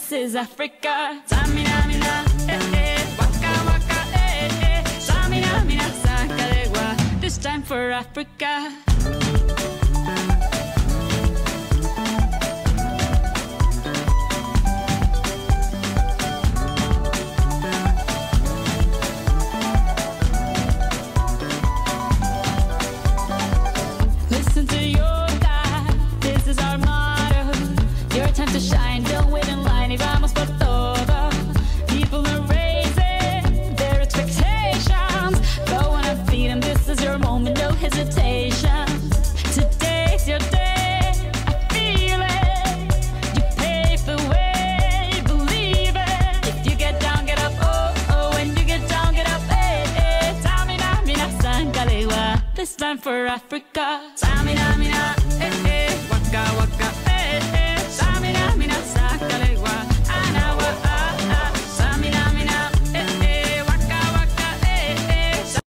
This is Africa. Tsamina, mina, eh, eh, waka, waka, eh, eh. Tsamina, mina, zangalewa, this time for Africa. Listen to your God, this is our motto. Your time to shine, time for Africa.